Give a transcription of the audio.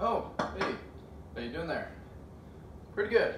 Oh, hey, how you doing there? Pretty good.